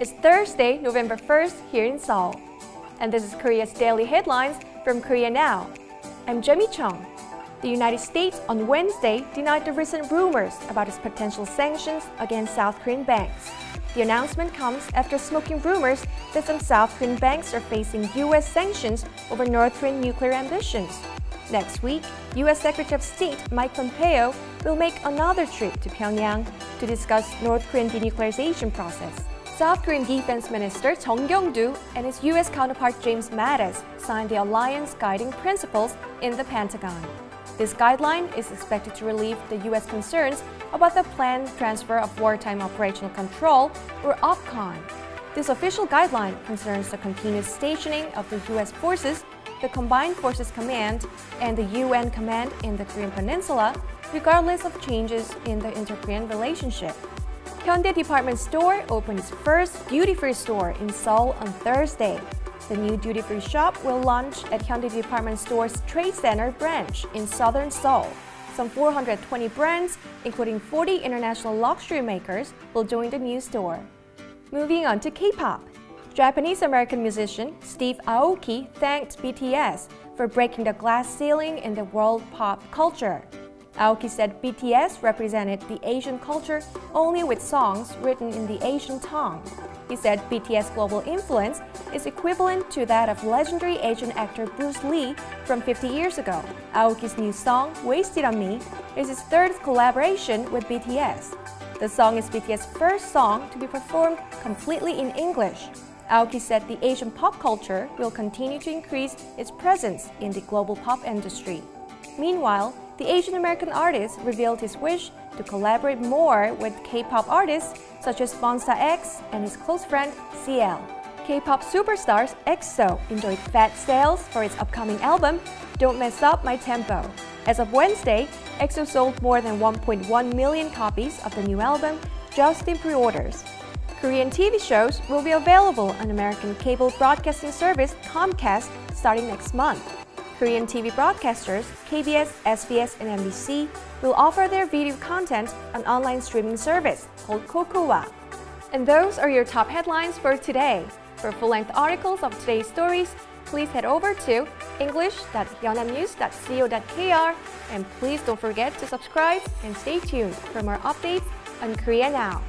It's Thursday, November 1st here in Seoul. And this is Korea's daily headlines from Korea Now. I'm Jemmy Chung. The United States on Wednesday denied the recent rumors about its potential sanctions against South Korean banks. The announcement comes after smoking rumors that some South Korean banks are facing U.S. sanctions over North Korean nuclear ambitions. Next week, U.S. Secretary of State Mike Pompeo will make another trip to Pyongyang to discuss North Korean denuclearization process. South Korean Defense Minister Jeong Kyeong-doo and his U.S. counterpart James Mattis signed the alliance guiding principles in the Pentagon. This guideline is expected to relieve the U.S. concerns about the planned transfer of wartime operational control, or OPCON. This official guideline concerns the continuous stationing of the U.S. forces the Combined Forces Command and the UN Command in the Korean Peninsula, regardless of changes in the inter-Korean relationship. Hyundai Department Store opened its first duty-free store in Seoul on Thursday. The new duty-free shop will launch at Hyundai Department Store's Trade Center branch in southern Seoul. Some 420 brands, including 40 international luxury makers, will join the new store. Moving on to K-pop. Japanese-American musician Steve Aoki thanked BTS for breaking the glass ceiling in the world pop culture. Aoki said BTS represented the Asian culture only with songs written in the Asian tongue. He said BTS' global influence is equivalent to that of legendary Asian actor Bruce Lee from 50 years ago. Aoki's new song, Waste It on Me, is his third collaboration with BTS. The song is BTS' first song to be performed completely in English. Aoki said the Asian pop culture will continue to increase its presence in the global pop industry. Meanwhile, the Asian American artist revealed his wish to collaborate more with K-pop artists such as Monsta X and his close friend CL. K-pop superstars EXO enjoyed fat sales for its upcoming album, Don't Mess Up My Tempo. As of Wednesday, EXO sold more than 1.1 million copies of the new album just in pre-orders. Korean TV shows will be available on American cable broadcasting service Comcast starting next month. Korean TV broadcasters KBS, SBS, and MBC will offer their video content on online streaming service called Kocowa. And those are your top headlines for today. For full-length articles of today's stories, please head over to english.yonhapnews.co.kr and please don't forget to subscribe and stay tuned for more updates on Korea Now.